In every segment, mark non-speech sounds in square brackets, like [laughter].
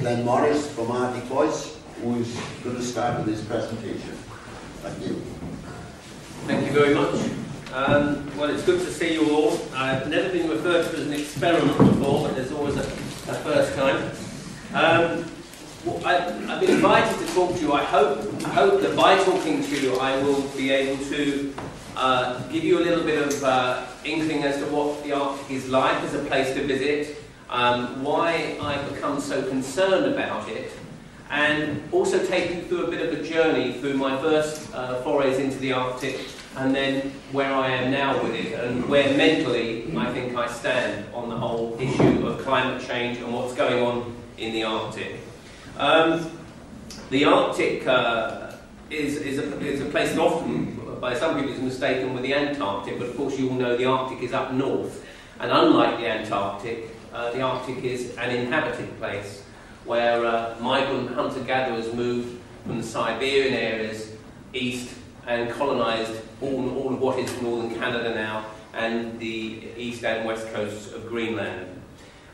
Glenn Morris from Arctic Voice, who's going to start with his presentation. Thank you. Thank you very much. Um, well, it's good to see you all. I've never been referred to as an experiment before, but there's always a, a first time. Um, well, I, have been invited to talk to you. I hope, I hope that by talking to you, I will be able to uh, give you a little bit of uh, inkling as to what the Arctic is like as a place to visit, um, why I've become so concerned about it, and also take you through a bit of a journey through my first uh, forays into the Arctic and then where I am now with it and where mentally I think I stand on the whole issue of climate change and what's going on in the Arctic. Um, the Arctic uh, is, is, a, is a place that often, by some people, is mistaken with the Antarctic, but of course you all know the Arctic is up north. And unlike the Antarctic, uh, the Arctic is an inhabited place where uh, migrant hunter-gatherers moved from the Siberian areas east and colonised all, all of what is northern Canada now and the east and west coasts of Greenland.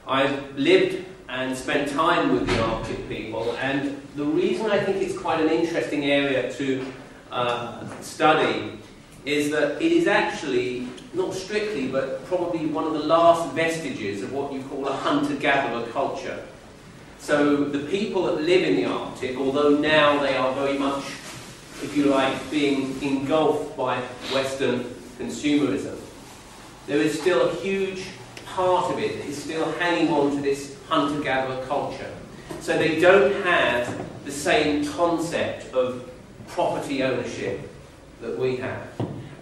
I've lived and spent time with the Arctic people, and the reason I think it's quite an interesting area to uh, study is that it is actually, not strictly, but probably one of the last vestiges of what you call a hunter-gatherer culture. So the people that live in the Arctic, although now they are very much, if you like, being engulfed by Western consumerism, there is still a huge part of it that is still hanging on to this hunter-gatherer culture. So they don't have the same concept of property ownership that we have.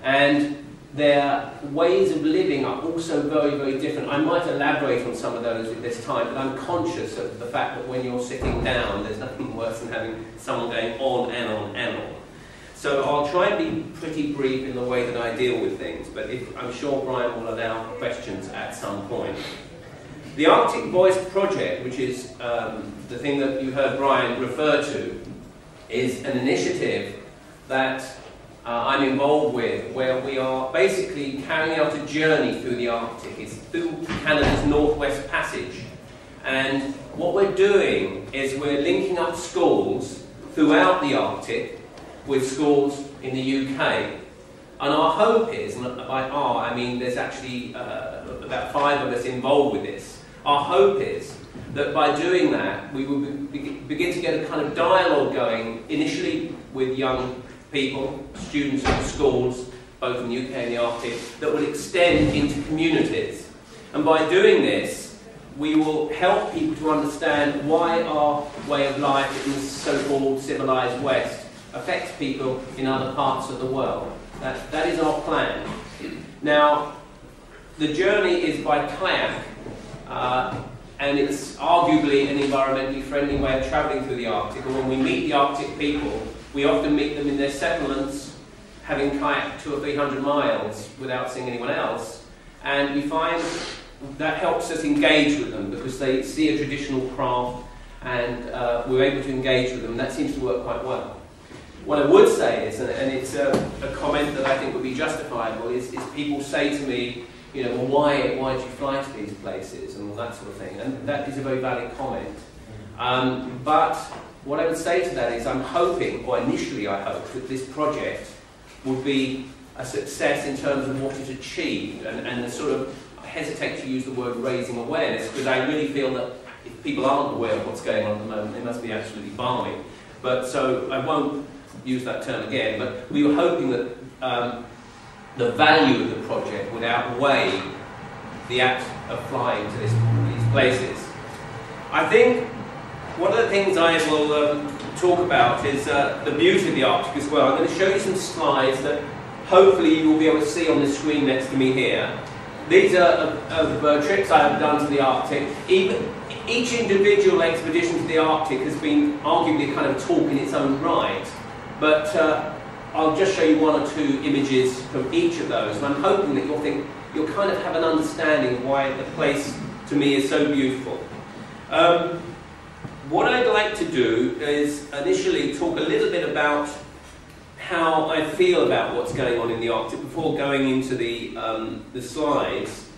And their ways of living are also very, very different. I might elaborate on some of those at this time, but I'm conscious of the fact that when you're sitting down, there's nothing worse than having someone going on and on and on. So I'll try and be pretty brief in the way that I deal with things, but if, I'm sure Brian will allow questions at some point. The Arctic Voice Project, which is um, the thing that you heard Brian refer to, is an initiative that uh, I'm involved with, where we are basically carrying out a journey through the Arctic. It's through Canada's Northwest Passage. And what we're doing is we're linking up schools throughout the Arctic with schools in the UK. And our hope is, and by our, I mean there's actually uh, about five of us involved with this. Our hope is that by doing that, we will be, begin to get a kind of dialogue going, initially with young people, students in schools, both in the UK and the Arctic, that will extend into communities. And by doing this, we will help people to understand why our way of life in the so-called civilized West affects people in other parts of the world. That, that is our plan. Now, the journey is by kayak, uh, and it's arguably an environmentally friendly way of travelling through the Arctic. And when we meet the Arctic people, we often meet them in their settlements, having kayaked two or three hundred miles without seeing anyone else. And we find that helps us engage with them because they see a traditional craft and uh, we're able to engage with them. That seems to work quite well. What I would say is, and, it's a, a, comment that I think would be justifiable, is, is people say to me, you know, well, why, why did you fly to these places and all that sort of thing? And that is a very valid comment. Um, but what I would say to that is I'm hoping, or initially I hope, that this project would be a success in terms of what it achieved and, and sort of I hesitate to use the word raising awareness because I really feel that if people aren't aware of what's going on at the moment, they must be absolutely balmy. But so I won't use that term again, but we were hoping that um, the value of the project would outweigh the act of flying to this, these places. I think one of the things I will um, talk about is uh, the beauty of the Arctic as well. I'm going to show you some slides that hopefully you will be able to see on the screen next to me here. These are uh, trips I have done to the Arctic. Even, each individual expedition to the Arctic has been arguably a kind of talk in its own right, but uh, I'll just show you one or two images from each of those, and I'm hoping that you'll think you'll kind of have an understanding of why the place to me is so beautiful. Um, what I'd like to do is initially talk a little bit about how I feel about what's going on in the Arctic before going into the, um, the slides.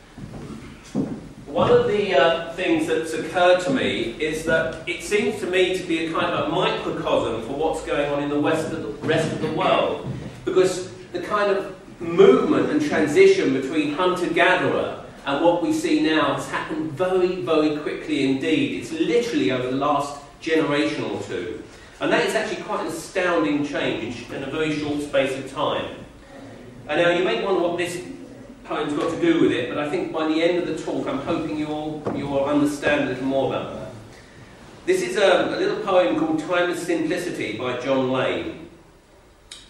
One of the uh, things that's occurred to me is that it seems to me to be a kind of a microcosm for what's going on in the west of the rest of the world. Because the kind of movement and transition between hunter-gatherer and what we see now has happened very, very quickly indeed. It's literally over the last generation or two. And that is actually quite an astounding change in a very short space of time. And now you may wonder what this poem's got to do with it, but I think by the end of the talk I'm hoping you all, you all understand a little more about that. This is a, a little poem called Timeless Simplicity by John Lane.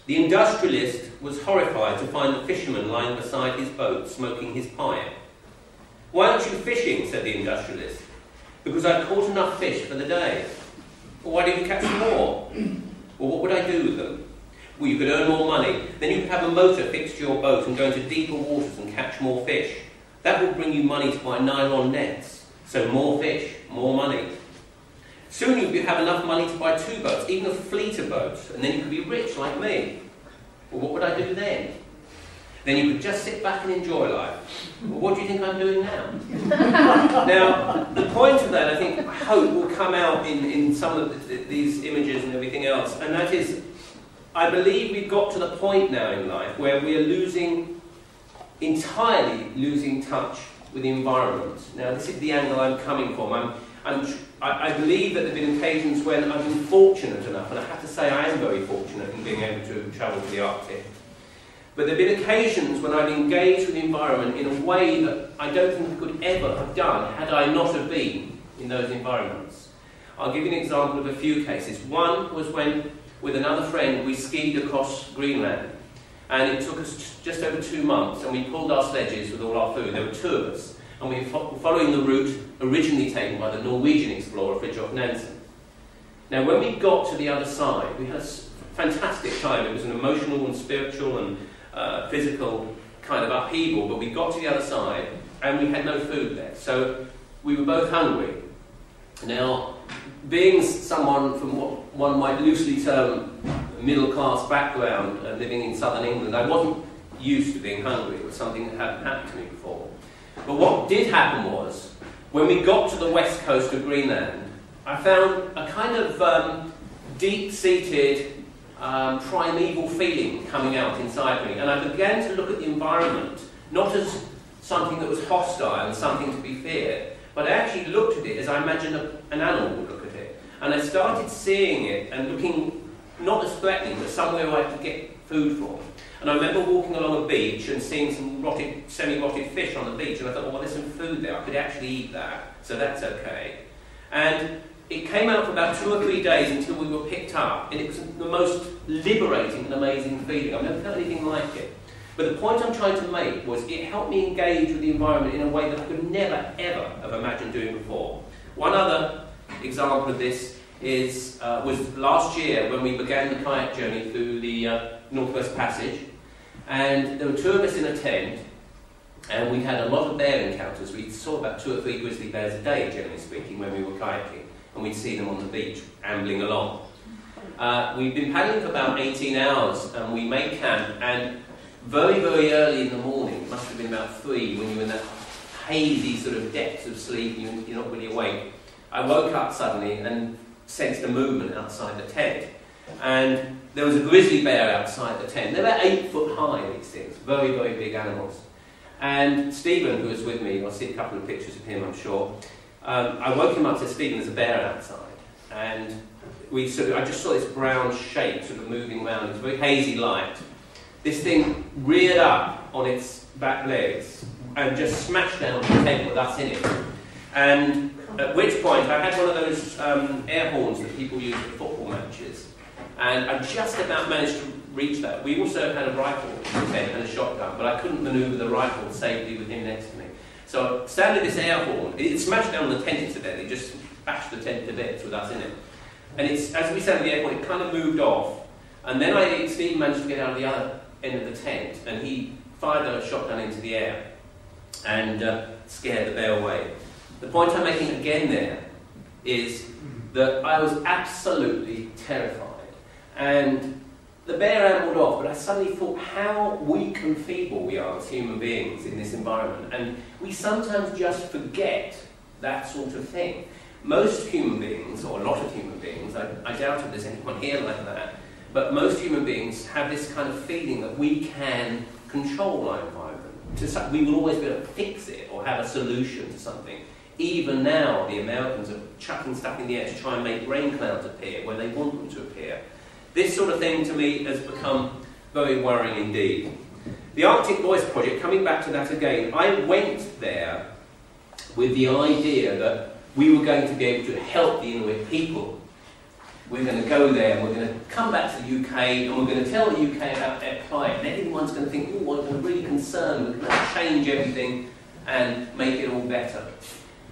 The industrialist was horrified to find the fisherman lying beside his boat smoking his pipe. Why aren't you fishing? said the industrialist. Because I've caught enough fish for the day. Well, why didn't you catch more? Well, what would I do with them? Well, you could earn more money. Then you could have a motor fixed to your boat and go into deeper waters and catch more fish. That would bring you money to buy nylon nets. So more fish, more money. Soon you would have enough money to buy two boats, even a fleet of boats, and then you could be rich like me. Well, what would I do then? Then you could just sit back and enjoy life. Well, what do you think I'm doing now? [laughs] now, the point of that, I think, I hope will come out in, in some of the, these images and everything else, and that is, I believe we've got to the point now in life where we are losing, entirely losing touch with the environment. Now, this is the angle I'm coming from. I'm, I'm, I, I believe that there have been occasions when I've been fortunate enough, and I have to say I am very fortunate in being able to travel to the Arctic. But there have been occasions when I've engaged with the environment in a way that I don't think I could ever have done had I not have been in those environments. I'll give you an example of a few cases. One was when, with another friend, we skied across Greenland. And it took us just over two months, and we pulled our sledges with all our food. There were two of us and we were following the route originally taken by the Norwegian explorer Fridtjof Nansen. Now, when we got to the other side, we had a fantastic time. It was an emotional and spiritual and uh, physical kind of upheaval, but we got to the other side and we had no food there. So we were both hungry. Now, being someone from what one might loosely term middle class background, uh, living in southern England, I wasn't used to being hungry. It was something that hadn't happened to me before. But what did happen was, when we got to the west coast of Greenland, I found a kind of um, deep-seated um, primeval feeling coming out inside me. And I began to look at the environment, not as something that was hostile and something to be feared, but I actually looked at it as I imagine a, an animal would look at it. And I started seeing it and looking not as threatening, but somewhere I could get food from. And I remember walking along a beach and seeing some rotted, semi-rotted fish on the beach, and I thought, well, there's some food there. I could actually eat that, so that's okay. And it came out for about two or three days until we were picked up, and it was the most liberating and amazing feeling. I've never felt anything like it. But the point I'm trying to make was it helped me engage with the environment in a way that I could never, ever have imagined doing before. One other example of this is, uh, was last year when we began the kayak journey through the uh, Northwest Passage. And there were two of us in a tent, and we had a lot of bear encounters. We saw about two or three grizzly bears a day, generally speaking, when we were kayaking, and we'd see them on the beach ambling along. Uh, we'd been paddling for about 18 hours, and we made camp, and very, very early in the morning, it must have been about three, when you were in that hazy sort of depths of sleep, you, you're not really awake, I woke up suddenly and sensed a movement outside the tent. And there was a grizzly bear outside the tent. They're about eight foot high, these things, very, very big animals. And Stephen, who was with me, I'll see a couple of pictures of him, I'm sure. Um, I woke him up and said, and there's a bear outside. And we sort of, I just saw this brown shape sort of moving around. It was very hazy light. This thing reared up on its back legs and just smashed down on the table with us in it. And at which point I had one of those um, air horns that people use at football matches. And I just about managed to reach that. We also had a rifle and a shotgun, but I couldn't maneuver the rifle safely with him next to me. So sounded this air horn. It smashed down the tent incidentally, it just bashed the tent to bits with us in it. And it's, as we sounded the airport, it kind of moved off. And then I, Steve managed to get out of the other end of the tent, and he fired a shotgun into the air and uh, scared the bear away. The point I'm making again there is that I was absolutely terrified. And the bear ambled off, but I suddenly thought how weak and feeble we are as human beings in this environment. And we sometimes just forget that sort of thing. Most human beings, or a lot of human beings, I, I doubt if there's anyone here like that, but most human beings have this kind of feeling that we can control our environment. To, we will always be able to fix it or have a solution to something. Even now, the Americans are chucking stuff in the air to try and make rain clouds appear where they want them to appear. This sort of thing to me has become very worrying indeed. The Arctic Voice Project, coming back to that again, I went there with the idea that we were going to be able to help the Inuit people. We're going to go there and we're going to come back to the UK and we're going to tell the UK about their plight. And everyone's going to think, oh, I'm really concerned, we're going to change everything and make it all better.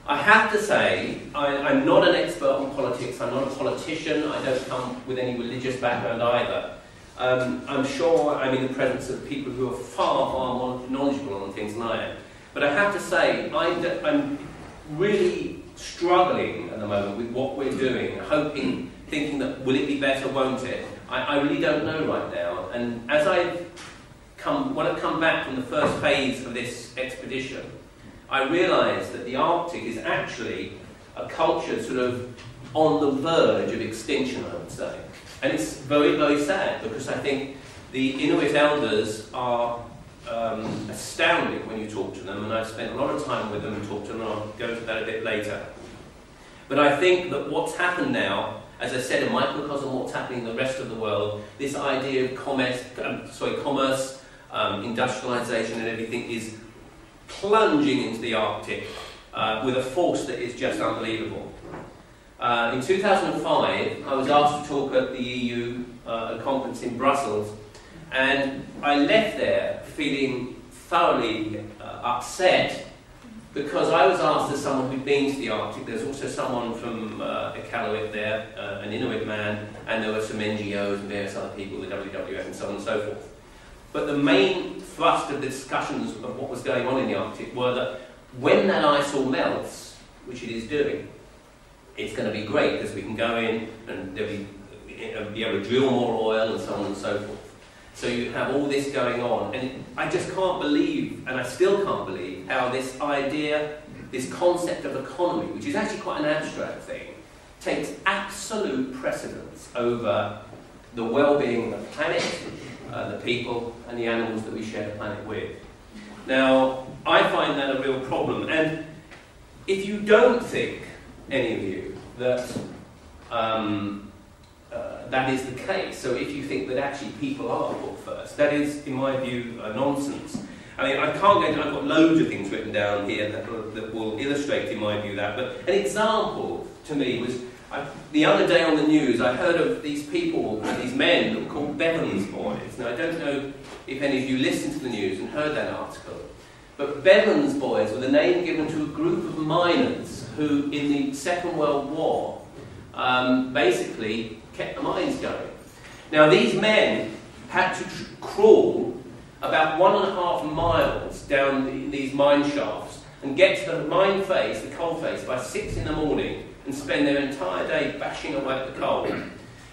I have to say, I, am not an expert on politics, I'm not a politician, I don't come with any religious background either. Um, I'm sure I'm in the presence of people who are far, far more knowledgeable on things than I am. But I have to say, I, I'm really struggling at the moment with what we're doing, hoping, thinking that will it be better, won't it? I, I really don't know right now. And as I've come, when I've come back from the first phase of this expedition, I realised that the Arctic is actually a culture sort of on the verge of extinction, I would say. And it's very, very sad because I think the Inuit elders are um, astounding when you talk to them, and I've spent a lot of time with them and talked to them, and I'll go into that a bit later. But I think that what's happened now, as I said, a microcosm of what's happening in the rest of the world, this idea of commerce, um, sorry, commerce, um, industrialization, and everything is plunging into the Arctic uh, with a force that is just unbelievable. Uh, in 2005, I was asked to talk at the EU uh, conference in Brussels, and I left there feeling thoroughly uh, upset because I was asked as someone who'd been to the Arctic. There's also someone from uh, Iqaluit there, uh, an Inuit man, and there were some NGOs and various other people, the WWF and so on and so forth. But the main thrust of the discussions of what was going on in the Arctic were that when that ice all melts, which it is doing, it's going to be great because we can go in and there'll be, be able to drill more oil and so on and so forth. So you have all this going on, and I just can't believe, and I still can't believe, how this idea, this concept of economy, which is actually quite an abstract thing, takes absolute precedence over the well-being of the planet, uh, the people, and the animals that we share the planet with. Now, I find that a real problem, and if you don't think, any of you, that um, uh, that is the case. So if you think that actually people are put first, that is, in my view, nonsense. I mean, I can't go I've got loads of things written down here that, that will illustrate, in my view, that. But an example to me was The other day on the news, I heard of these people, these men called Bevin's boys. Now, I don't know if any of you listened to the news and heard that article, but Bevin's boys were the name given to a group of miners who, in the Second World War, um, basically kept the mines going. Now, these men had to crawl about one and a half miles down the, these mine shafts and get to the mine face, the coal face, by six in the morning and spend their entire day bashing away at the coal.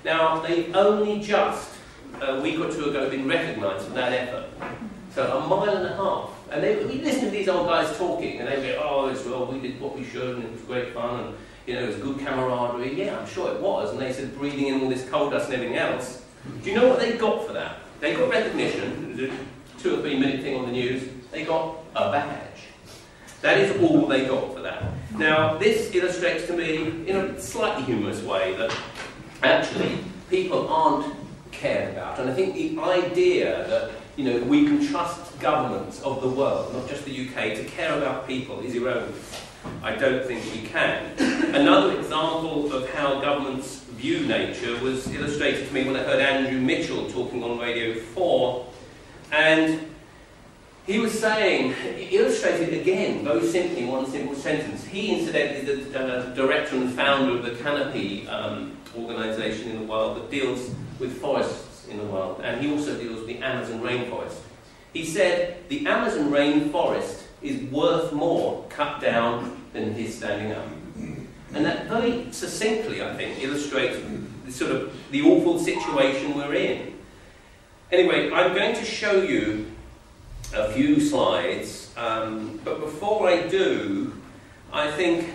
Now, they only just a week or two ago been recognised for that effort. So a mile and a half. And they, we listen to these old guys talking, and they go, oh, it's, well, we did what we should, and it was great fun, and you know, it was good camaraderie. Yeah, I'm sure it was. And they said breathing in all this coal dust and everything else. Do you know what they got for that? They got recognition. Two or three minute thing on the news. They got a badge. That is all they got for that. Now, this illustrates to me, in a slightly humorous way, that actually people aren't cared about. And I think the idea that you know, we can trust governments of the world, not just the UK, to care about people is erroneous. I don't think we can. Another example of how governments view nature was illustrated to me when I heard Andrew Mitchell talking on Radio 4. And he was saying, illustrated again, very simply, one simple sentence. He, incidentally, is the uh, director and founder of the Canopy um, organisation in the world that deals with forests in the world, and he also deals with the Amazon rainforest. He said, The Amazon rainforest is worth more cut down than his standing up. And that very succinctly, I think, illustrates the sort of the awful situation we're in. Anyway, I'm going to show you a few slides, um, but before I do, I think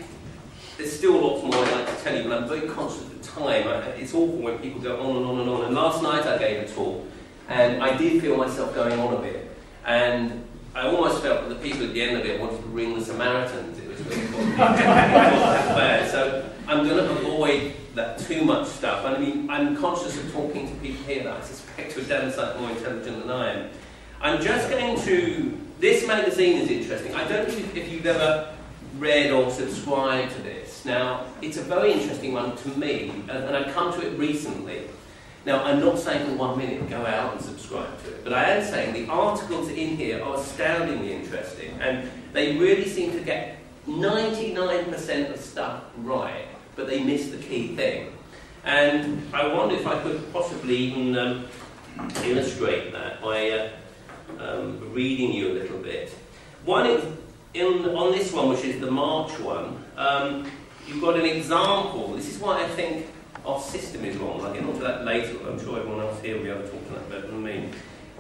there's still lots more I'd like to tell you, but I'm very conscious of the time. I, it's awful when people go on and on and on. And last night I gave a talk, and I did feel myself going on a bit. And I almost felt that the people at the end of it wanted to ring the Samaritans. It was really. [laughs] So I'm going to avoid that too much stuff. I mean, I'm conscious of talking to people here that I suspect are damn sight more intelligent than I am. I'm just going to. This magazine is interesting. I don't know if you've ever read or subscribed to this. Now, it's a very interesting one to me, and I've come to it recently. Now, I'm not saying for one minute go out and subscribe to it, but I am saying the articles in here are astoundingly interesting, and they really seem to get 99% of stuff right, but they miss the key thing. And I wonder if I could possibly even um, illustrate that by uh, um, reading you a little bit. One is, in, on this one, which is the March one, um, you've got an example. This is why I think our system is wrong. I'll get onto that later, I'm sure everyone else here will be able to talk to that better than me.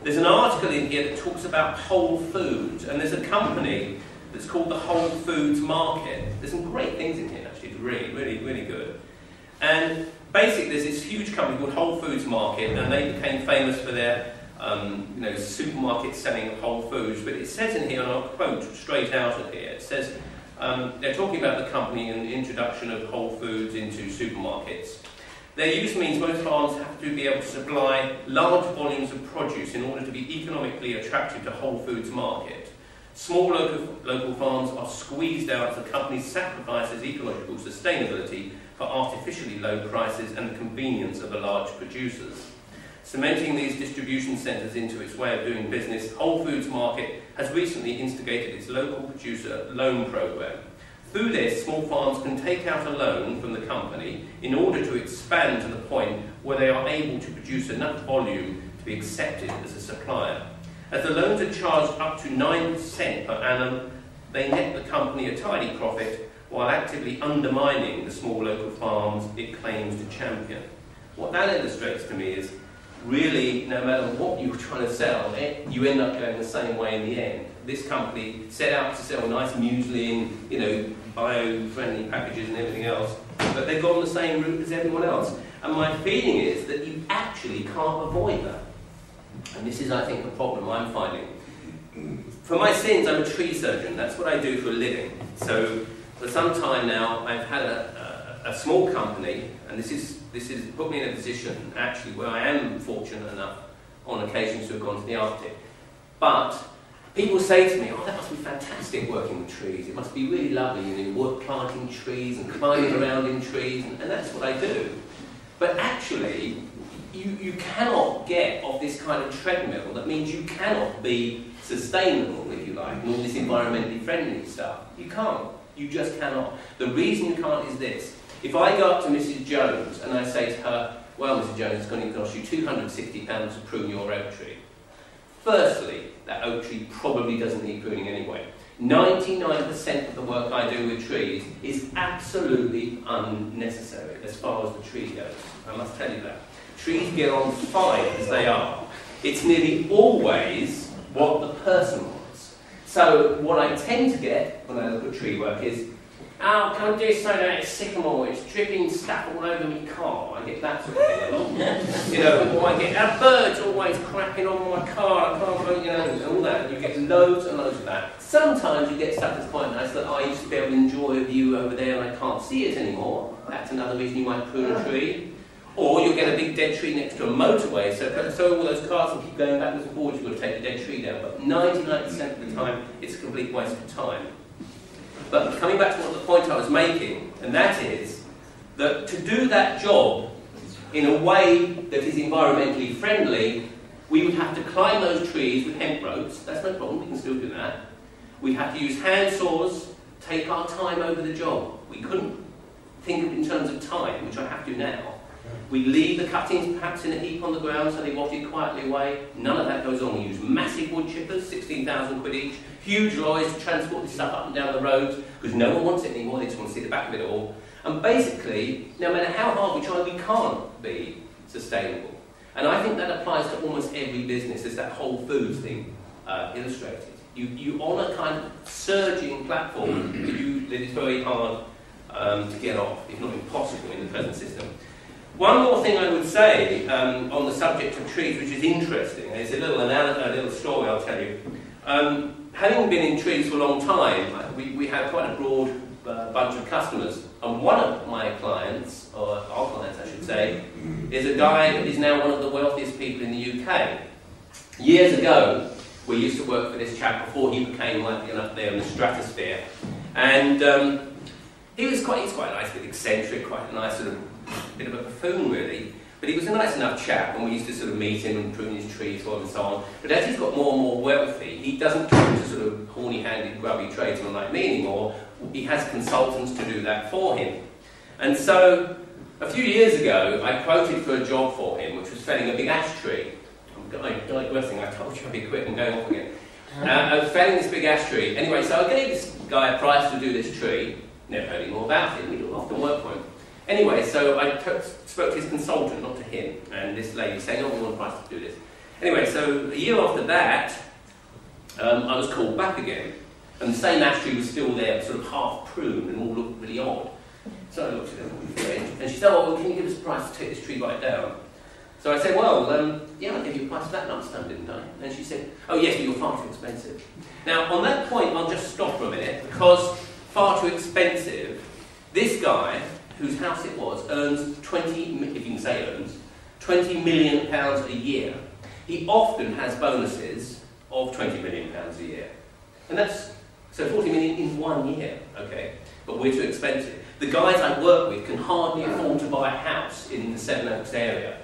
There's an article in here that talks about Whole Foods, and there's a company that's called the Whole Foods Market. There's some great things in here, actually, really, really, really good. And basically, there's this huge company called Whole Foods Market, and they became famous for their um, you know, supermarkets selling whole foods. But it says in here, and I'll quote straight out of here, it says, um, they're talking about the company and the introduction of whole foods into supermarkets. Their use means most farms have to be able to supply large volumes of produce in order to be economically attractive to Whole Foods market. Small local, local farms are squeezed out as the company sacrifices ecological sustainability for artificially low prices and the convenience of the large producers. Cementing these distribution centres into its way of doing business, Whole Foods Market has recently instigated its local producer loan programme. Through this, small farms can take out a loan from the company in order to expand to the point where they are able to produce enough volume to be accepted as a supplier. As the loans are charged up to 9% per annum, they net the company a tidy profit while actively undermining the small local farms it claims to champion. What that illustrates to me is really, no matter what you're trying to sell, it, you end up going the same way in the end. This company set out to sell nice muesli and, you know, bio-friendly packages and everything else, but they've gone the same route as everyone else. And my feeling is that you actually can't avoid that. And this is, I think, the problem I'm finding. For my sins, I'm a tree surgeon. That's what I do for a living. So for some time now, I've had a, a, a small company, and this is this has put me in a position, actually, where I am fortunate enough on occasions to have gone to the Arctic. But people say to me, oh, that must be fantastic working with trees. It must be really lovely, you know, work planting trees and climbing around in trees, and, and that's what I do. But actually, you, you cannot get off this kind of treadmill that means you cannot be sustainable, if you like, and all this environmentally friendly stuff. You can't. You just cannot. The reason you can't is this. If I go up to Mrs. Jones and I say to her, well, Mrs. Jones, it's going to cost you £260 to prune your oak tree. Firstly, that oak tree probably doesn't need pruning anyway. 99% of the work I do with trees is absolutely unnecessary as far as the tree goes. I must tell you that. Trees get on fine as they are. It's nearly always what the person wants. So what I tend to get when I look at tree work is Oh, can I do so that it's sycamore, it's dripping stuff all over my car. I get that sort of thing a lot. [laughs] you know, or I get a bird's always cracking on my car, I can't, you know, and all that. You get loads and loads of that. Sometimes you get stuff that's quite nice that I used to be able to enjoy a view over there and I can't see it anymore. That's another reason you might prune a tree. Or you'll get a big dead tree next to a motorway, so, so all those cars will keep going backwards and forwards, you've got to take the dead tree down. But 99% of the time, it's a complete waste of time. But coming back to what the point I was making, and that is that to do that job in a way that is environmentally friendly, we would have to climb those trees with hemp ropes. That's no problem, we can still do that. We'd have to use hand saws, take our time over the job. We couldn't think of in terms of time, which I have to now. We leave the cuttings perhaps in a heap on the ground so they rotted quietly away. None of that goes on. We use massive wood chippers, 16,000 quid each, huge lorries to transport this stuff up and down the roads because no one wants it anymore. They just want to see the back of it all. And basically, no matter how hard we try, we can't be sustainable. And I think that applies to almost every business, as that Whole Foods thing uh, illustrated. You, you on a kind of surging platform that, you, that is very hard um, to get off, if not impossible in the present system. One more thing I would say um, on the subject of trees, which is interesting, is a little, a little story I'll tell you. Um, having been in trees for a long time, we, we have quite a broad uh, bunch of customers. And one of my clients, or our clients I should say, is a guy that is now one of the wealthiest people in the UK. Years ago, we used to work for this chap before he became like up there in the stratosphere. And um, he was quite, he's quite nice, bit eccentric, quite a nice sort of bit of a buffoon really. But he was a nice enough chap, and we used to sort of meet him and prune his trees for him and so on. But as he's got more and more wealthy, he doesn't turn to sort of horny-handed, grubby tradesmen like me anymore. He has consultants to do that for him. And so, a few years ago, I quoted for a job for him, which was felling a big ash tree. I'm digressing, I told you I'd be quick and going off again. Uh, I was felling this big ash tree. Anyway, so I gave this guy a price to do this tree. Never heard any more about it. We often work for him. Anyway, so I spoke to his consultant, not to him, and this lady saying, oh, we want a price to do this. Anyway, so a year after that, um, I was called back again, and the same ash tree was still there, sort of half pruned and all looked really odd. So I looked at her, and she said, oh, well, can you give us a price to take this tree right down? So I said, well, um, yeah, I'll give you a price for that lump sum, didn't I? And she said, oh, yes, but you're far too expensive. Now, on that point, I'll just stop for a minute, because far too expensive, this guy whose house it was, earns 20, if you can say earns, 20 million pounds a year. He often has bonuses of 20 million pounds a year. And that's, so 40 million in one year, okay? But we're too expensive. The guys I work with can hardly afford to buy a house in the Sevenoaks area.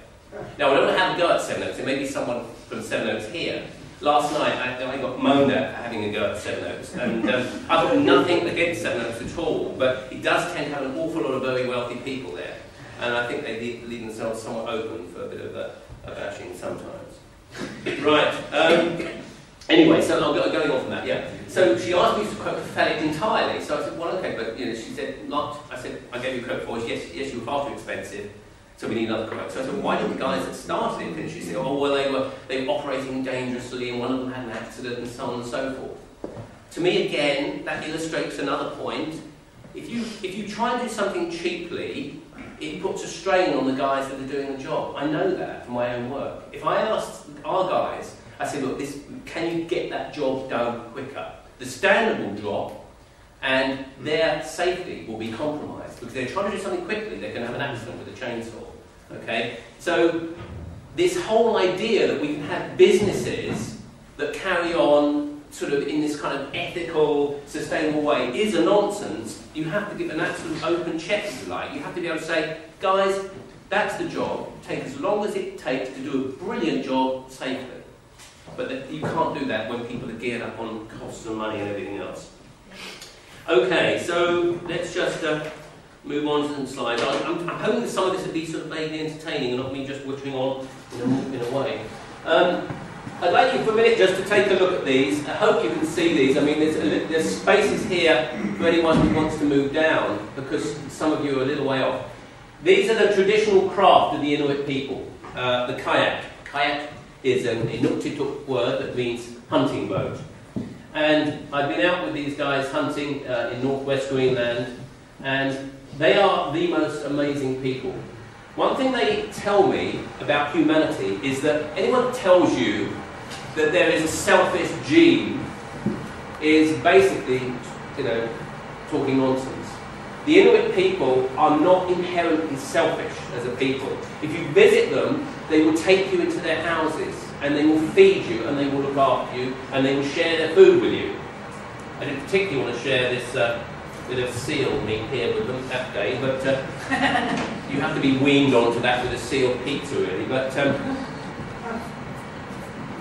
Now, I don't know how to go at Sevenoaks. There may be someone from Sevenoaks here last night I, I, got moaned at for having a go at Sevenoaks, and um, I've got nothing against Sevenoaks at all, but it does tend to have an awful lot of very wealthy people there, and I think they leave, leave themselves somewhat open for a bit of a, a bashing sometimes. right. Um, anyway, so I'm going on from that. Yeah. So she asked me to quote it entirely. So I said, well, okay, but you know, she said, not. I said, I gave you a quote for yes, yes, you were far too expensive. So we need another quote. So I said, why did the guys that started? And she said, oh, well, they were, they were operating dangerously and one of them had an accident and so on and so forth. To me, again, that illustrates another point. If you, if you try and do something cheaply, it puts a strain on the guys that are doing the job. I know that from my own work. If I asked our guys, I said, look, this, can you get that job done quicker? The standard will drop and their safety will be compromised because they're trying to do something quickly. They're going to have an accident with a chainsaw. Okay? So, this whole idea that we can have businesses that carry on sort of in this kind of ethical, sustainable way is a nonsense. You have to give an absolute open check, if you like. You have to be able to say, guys, that's the job. Take as long as it takes to do a brilliant job safely. But you can't do that when people are geared up on costs and money and everything else. Okay, so let's just uh, move on to the slides. I'm, I'm, hoping some of this will be sort of vaguely entertaining and not me just wittering on in a, in a way. Um, I'd like you for a minute just to take a look at these. I hope you can see these. I mean, there's, a, there's spaces here for anyone who wants to move down because some of you are a little way off. These are the traditional craft of the Inuit people, uh, the kayak. Kayak is an Inuktitut word that means hunting boat. And I've been out with these guys hunting uh, in northwest Greenland, and they are the most amazing people. One thing they tell me about humanity is that anyone tells you that there is a selfish gene is basically, you know, talking nonsense. The Inuit people are not inherently selfish as a people. If you visit them, they will take you into their houses and they will feed you and they will look after you and they will share their food with you. I didn't particularly want to share this uh, bit of seal meat here with them that day, but uh, [laughs] you have to be weaned onto that with a seal pizza, really. But um,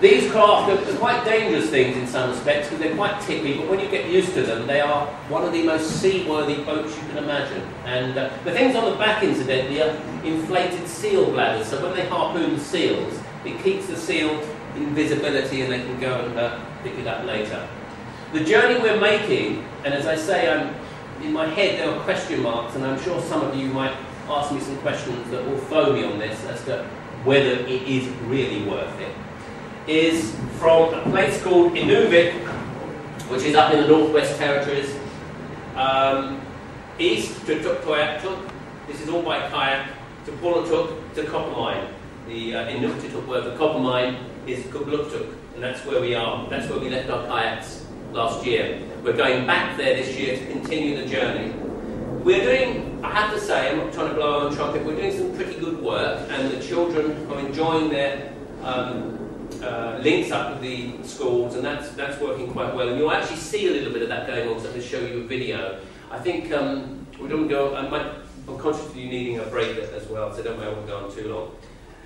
these craft are quite dangerous things in some respects because they're quite tickly, but when you get used to them, they are one of the most seaworthy boats you can imagine. And uh, the things on the back, incidentally, are inflated seal bladders, so when they harpoon the seals, it keeps the seal invisibility and they can go and uh, pick it up later. The journey we're making, and as I say, I'm in my head there are question marks, and I'm sure some of you might ask me some questions that will throw me on this as to whether it is really worth it, is from a place called Inuvik, which is up in the Northwest Territories, um, east to Tuktoyaktuk. This is all by kayak to Paulatuk to Coppermine. The uh, Inuktitut word for copper mine is Kugluktuk, and that's where we are. That's where we left our kayaks last year. We're going back there this year to continue the journey. We're doing, I have to say, I'm not trying to blow on trumpet, we're doing some pretty good work, and the children are enjoying their um, uh, links up with the schools, and that's, that's working quite well. And you'll actually see a little bit of that going on, so I'm going to show you a video. I think um, we don't go, I might, I'm conscious of you needing a break as well, so don't worry, I won't go on too long.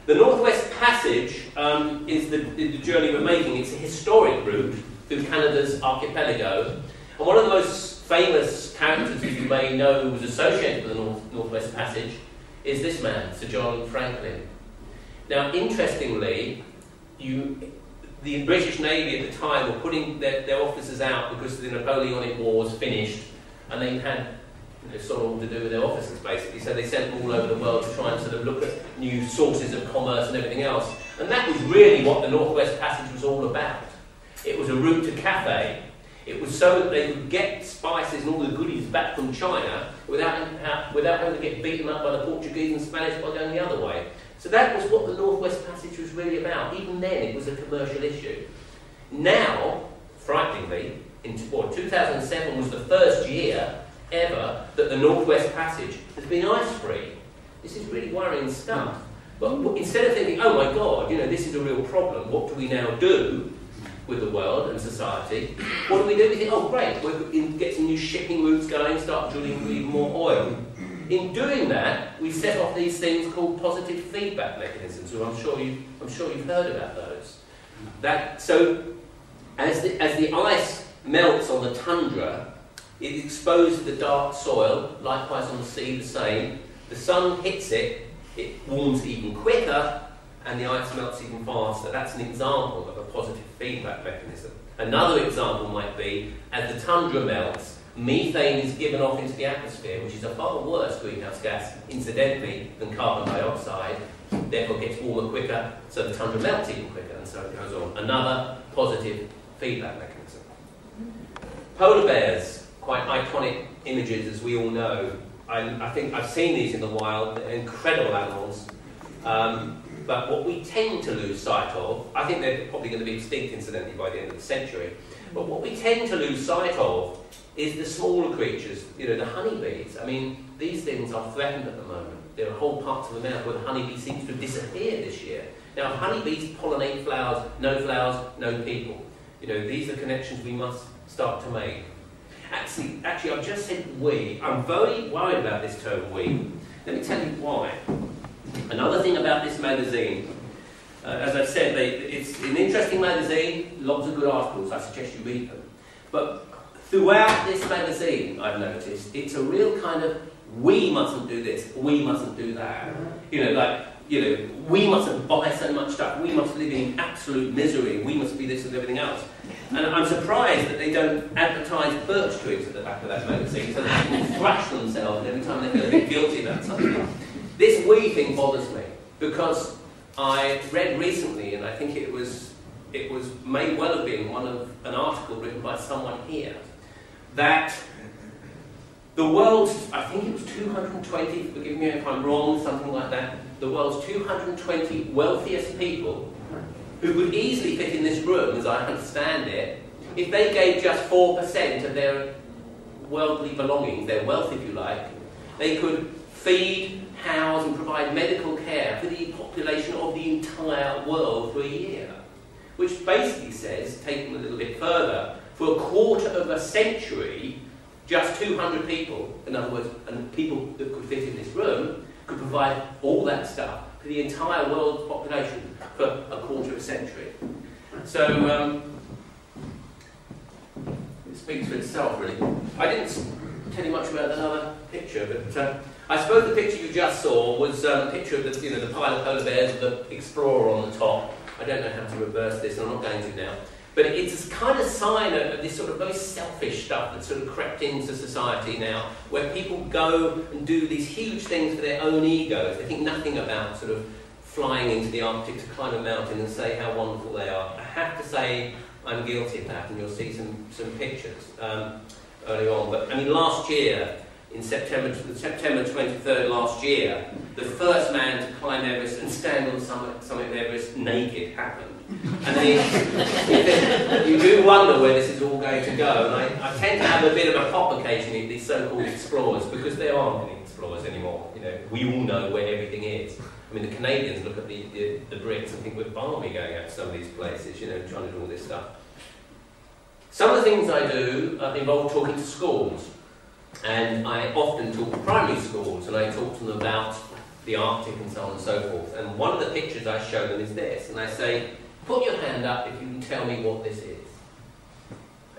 The Northwest Passage um, is the, the journey we're making. It's a historic route through Canada's archipelago. And one of the most famous characters you may know who was associated with the North, Northwest Passage is this man, Sir John Franklin. Now, interestingly, you, the British Navy at the time were putting their, their officers out because the Napoleonic Wars finished and they had you know, sort of all to do with their officers basically. So they sent them all over the world to try and sort of look at new sources of commerce and everything else. And that was really what the Northwest Passage was all about. It was a route to Cathay. It was so that they could get spices and all the goodies back from China without, uh, without having to get beaten up by the Portuguese and Spanish by going the other way. So that was what the Northwest Passage was really about. Even then, it was a commercial issue. Now, frighteningly, in well, 2007 was the first year ever that the Northwest Passage has been ice-free. This is really worrying stuff. But hmm. instead of thinking, oh my God, you know, this is a real problem, what do we now do with the world and society? What do we do? We think, oh great, we'll get some new shipping routes going, start drilling even more oil. In doing that, we set off these things called positive feedback mechanisms, and I'm sure, you, I'm sure you've heard about those. That, so, as the, as the ice melts on the tundra, it exposes the dark soil, likewise on the sea the same. The sun hits it, it warms even quicker, and the ice melts even faster. That's an example of a positive feedback mechanism. Another example might be, as the tundra melts, methane is given off into the atmosphere, which is a far worse greenhouse gas, incidentally, than carbon dioxide, therefore gets warmer quicker, so the tundra melts even quicker, and so it goes on. Another positive feedback mechanism. Polar bears quite iconic images, as we all know. I, I think I've seen these in the wild, they're incredible animals. Um, but what we tend to lose sight of, I think they're probably going to be extinct incidentally by the end of the century, but what we tend to lose sight of is the smaller creatures, you know, the honeybees. I mean, these things are threatened at the moment. There are whole parts of America where the honeybee seems to have disappeared this year. Now, honeybees pollinate flowers, no flowers, no people. You know, these are connections we must start to make. Actually, actually, I've just said we. I'm very worried about this term we. Let me tell you why. Another thing about this magazine, uh, as I've said, they, it's an interesting magazine, lots of good articles. I suggest you read them. But throughout this magazine, I've noticed, it's a real kind of we mustn't do this, we mustn't do that. You know, like you know, we mustn't buy so much stuff, we must live in absolute misery, we must be this and everything else. And I'm surprised that they don't advertise birch twigs at the back of that magazine so that people thrash themselves every time they feel a bit guilty about something. This we thing bothers me because I read recently, and I think it was, it was may well have been one of an article written by someone here, that the world's, I think it was 220, forgive me if I'm wrong, something like that, the world's 220 wealthiest people who could easily fit in this room, as I understand it, if they gave just 4% of their worldly belongings, their wealth if you like, they could feed, house and provide medical care for the population of the entire world for a year. Which basically says, taking a little bit further, for a quarter of a century, just 200 people, in other words, and people that could fit in this room, could provide all that stuff for the entire world's population for a quarter of a century. So, um, it speaks for itself, really. I didn't tell you much about another picture, but uh, I suppose the picture you just saw was um, a picture of the, you know, the pile of polar bears with the explorer on the top. I don't know how to reverse this, and I'm not going to now. But it's a kind of sign of this sort of very selfish stuff that's sort of crept into society now, where people go and do these huge things for their own egos. They think nothing about sort of flying into the Arctic to climb a mountain and say how wonderful they are. I have to say I'm guilty of that, and you'll see some, some pictures um, early on. But I mean, last year, in September, September 23rd last year, the first man to climb Everest and stand on summit, summit of Everest naked happened. And then you do wonder where this is all going to go. And I, I tend to have a bit of a pop occasionally with these so-called explorers because there aren't any explorers anymore. You know, we all know where everything is. I mean, the Canadians look at the, the, the Brits and think we're balmy going out to some of these places, you know, trying to do all this stuff. Some of the things I do uh, involve talking to schools. And I often talk to primary schools and I talk to them about the Arctic and so on and so forth. And one of the pictures I show them is this. And I say, put your hand up if you can tell me what this is.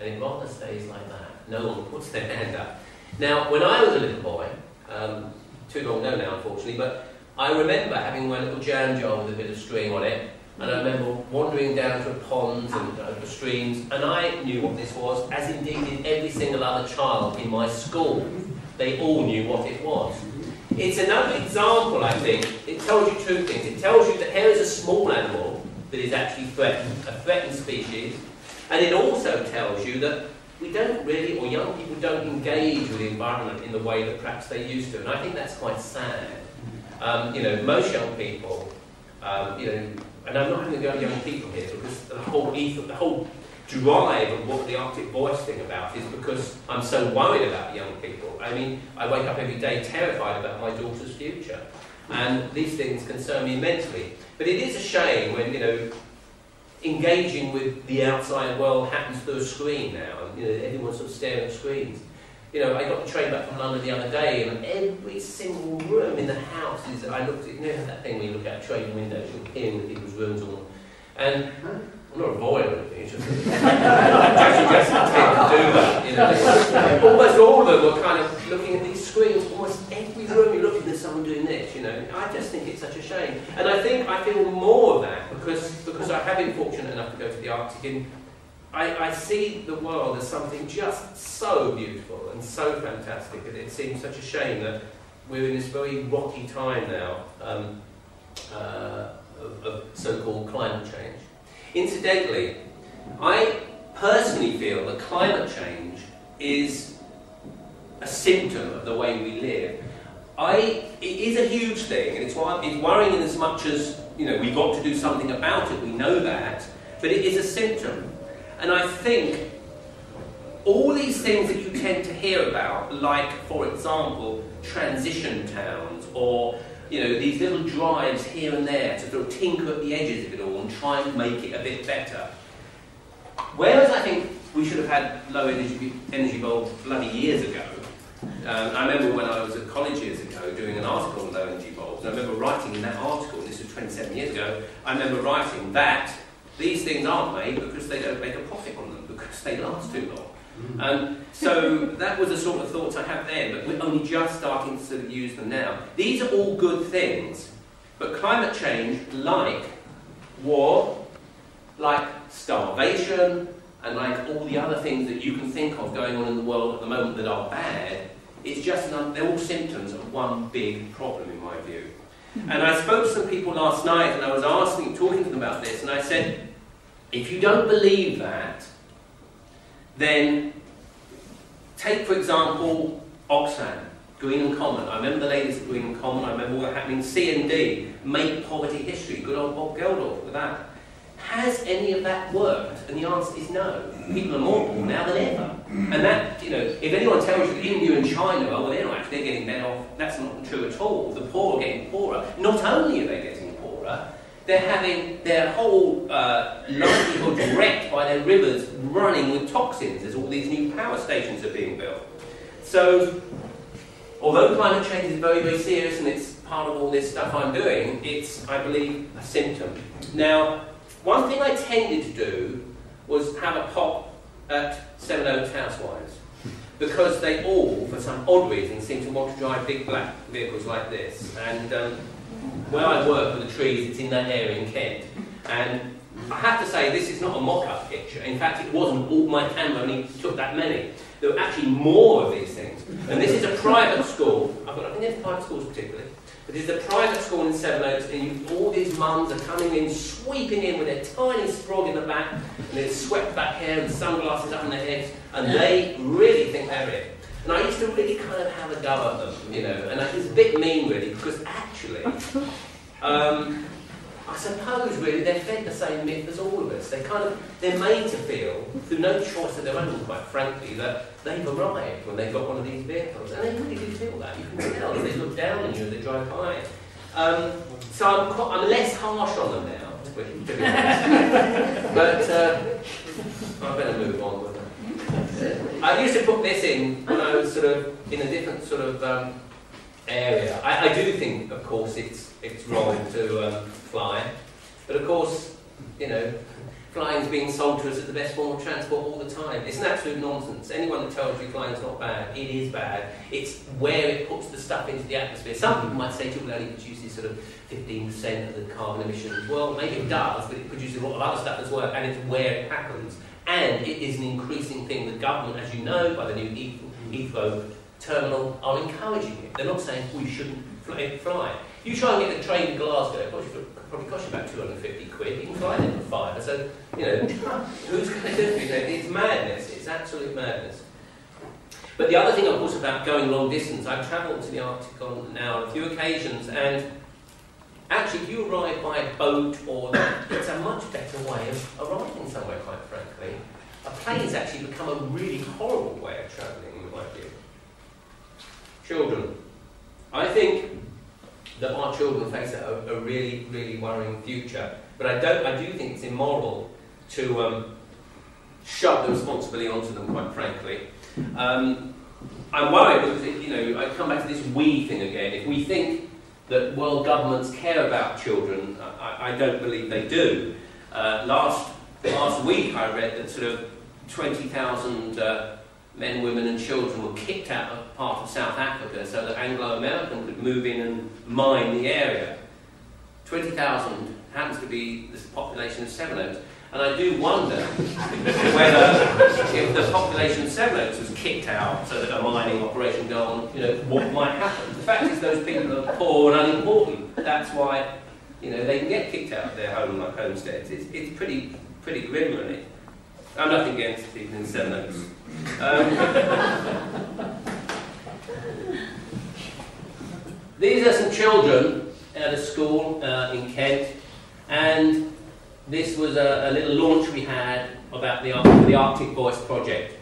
And it rather stays like that. No one puts their [laughs] hand up. Now, when I was a little boy, um, too long ago now, unfortunately, but I remember having my little jam jar with a bit of string on it, and I remember wandering down to ponds and over streams, and I knew what this was, as indeed did every single other child in my school. They all knew what it was. It's another example, I think. It tells you two things. It tells you that here is a small animal that is actually threatened, a threatened species, and it also tells you that we don't really, or young people don't engage with the environment in the way that perhaps they used to, and I think that's quite sad. Um, you know, most young people, um, you know, and I'm not going to go young people here because the whole ether, the whole drive of what the Arctic Voice thing about is because I'm so worried about young people. I mean, I wake up every day terrified about my daughter's future. And these things concern me immensely. But it is a shame when, you know, engaging with the outside world happens through a screen now. You know, everyone's sort of staring at screens. You know, I got the train back from London the other day, and every single room in the house is. I looked at you know that thing where you look out train windows, you're peering the people's rooms and I'm not a voyeur. It's just, just, just [laughs] tend to do that. You know, almost all of them were kind of looking at these screens. Almost every room you look in, there's someone doing this. You know, I just think it's such a shame, and I think I feel more of that because because I have been fortunate enough to go to the Arctic in I, I, see the world as something just so beautiful and so fantastic, and it seems such a shame that we're in this very rocky time now um, uh, of, of so-called climate change. Incidentally, I personally feel that climate change is a symptom of the way we live. I, it is a huge thing, and it's, it's worrying in as much as you know we've got to do something about it. We know that, but it is a symptom. And I think all these things that you tend to hear about, like, for example, transition towns or you know, these little drives here and there to sort of tinker at the edges of it all and try and make it a bit better. Whereas I think we should have had low energy, energy bulbs bloody years ago. Um, I remember when I was at college years ago doing an article on low energy bulbs, and I remember writing in that article, this was 27 years ago, I remember writing that these things aren't made because they don't make a profit on them, because they last too long. Mm. Um, so that was the sort of thoughts I had then, but we're only just starting to sort of use them now. These are all good things, but climate change, like war, like starvation, and like all the other things that you can think of going on in the world at the moment that are bad, it's just they're all symptoms of one big problem in my view. Mm. And I spoke to some people last night and I was asking, talking to them about this, and I said, if you don't believe that, then take, for example, Oxfam, Greenham Common. I remember the ladies at Greenham Common, I remember what happening. CND, Make Poverty History, good old Bob Geldof with that. Has any of that worked? And the answer is no. People are more poor now than ever. And that, you know, if anyone tells you that India and China, oh, well, they're not actually, they're getting better off, that's not true at all. The poor are getting poorer. Not only are they getting poorer, they're having their whole uh, livelihood wrecked by their rivers running with toxins as all these new power stations are being built. So, although climate change is very, very serious and it's part of all this stuff I'm doing, it's, I believe, a symptom. Now, one thing I tended to do was have a pop at Sevenoaks Housewives because they all, for some odd reason, seem to want to drive big black vehicles like this. And um, where I work with the trees, it's in that area in Kent. And I have to say, this is not a mock-up picture. In fact, it wasn't. All my camera only took that many. There were actually more of these things. And this is a private school. I've got nothing against private schools particularly, but there's a private school in Sevenoaks, and you, all these mums are coming in, sweeping in with their tiny sprog in the back, and their swept back hair and sunglasses up on their heads, and they really think they're it. And I used to really kind of have a go at them, you know, and it's a bit mean really, because actually, um, I suppose really they're fed the same myth as all of us. They kind of they're made to feel, through no choice of their own, quite frankly, that they've arrived when they've got one of these vehicles, and they really do feel that. You can tell as they look down on you as they drive by. Um, so I'm, I'm less harsh on them now, to be honest. [laughs] but uh, I better move on. I used to put this in when I was sort of in a different sort of um, area. I, I do think, of course, it's it's wrong to um, fly, but of course, you know, flying is being sold to us as the best form of transport all the time. It's an absolute nonsense. Anyone that tells you flying's not bad, it is bad. It's where it puts the stuff into the atmosphere. Some people might say it only produces sort of 15% of the carbon emissions. Well, maybe it does, but it produces a lot of other stuff as well, and it's where it happens. And it is an increasing thing. The government, as you know, by the new Heathrow terminal, are encouraging it. They're not saying we shouldn't fly. You try and get the train to Glasgow, it probably, probably cost you about 250 quid. You can fly there for five. So, you know, [laughs] who's going to do it? It's madness. It's absolute madness. But the other thing, of course, about going long distance, I've travelled to the Arctic on now on a few occasions, and actually, if you arrive by boat or it's a much better way of arriving somewhere, quite frankly. A plane has actually become a really horrible way of travelling, in my view. Children. I think that our children face a, a really, really worrying future. But I don't. I do think it's immoral to um, shove the responsibility onto them. Quite frankly, um, I'm worried because you know I come back to this we thing again. If we think that world governments care about children, I, I don't believe they do. Uh, last last week I read that sort of twenty thousand. Uh, men, women, and children were kicked out of part of South Africa so that Anglo American could move in and mine the area. 20,000 happens to be the population of Sevenoaks. And I do wonder whether, if the population of Sevenoaks was kicked out so that a mining operation go on, you know, what might happen. The fact is, those people are poor and unimportant. That's why, you know, they can get kicked out of their home like homesteads. It's, it's pretty, pretty grim, really. I'm nothing against people in Sevenoaks. Um, these are some children at a school uh, in Kent, and this was a, a, little launch we had about the, the Arctic Voice project.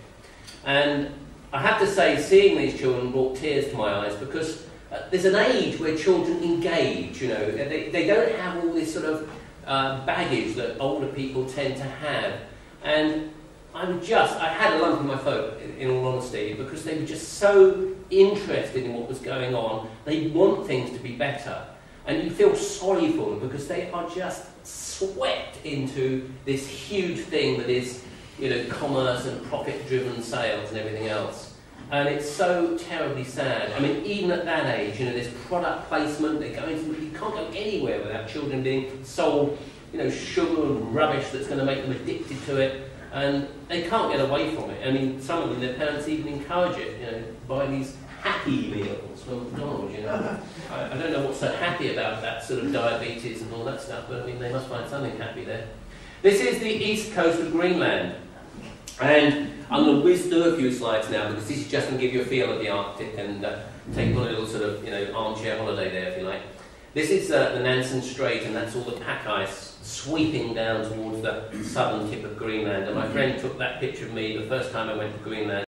And I have to say, seeing these children brought tears to my eyes because uh, there's an age where children engage, you know, they, they don't have all this sort of uh, baggage that older people tend to have. And I would just, I had a lump in my throat, in, all honesty, because they were just so interested in what was going on. They want things to be better. And you feel sorry for them because they are just swept into this huge thing that is, you know, commerce and profit-driven sales and everything else. And it's so terribly sad. I mean, even at that age, you know, there's product placement, they're going to, you can't go anywhere without children being sold, you know, sugar and rubbish that's going to make them addicted to it and they can't get away from it. I mean, some of them, their parents even encourage it, you know, buy these happy meals from McDonald's, you know. I, I, don't know what's so happy about that sort of diabetes and all that stuff, but I mean, they must find something happy there. This is the east coast of Greenland, and I'm going to whiz through a few slides now because this is just going to give you a feel of the Arctic and uh, take on a little sort of, you know, armchair holiday there, if you like. This is uh, the Nansen Strait, and that's all the pack ice sweeping down towards the southern tip of Greenland. And my friend took that picture of me the first time I went to Greenland.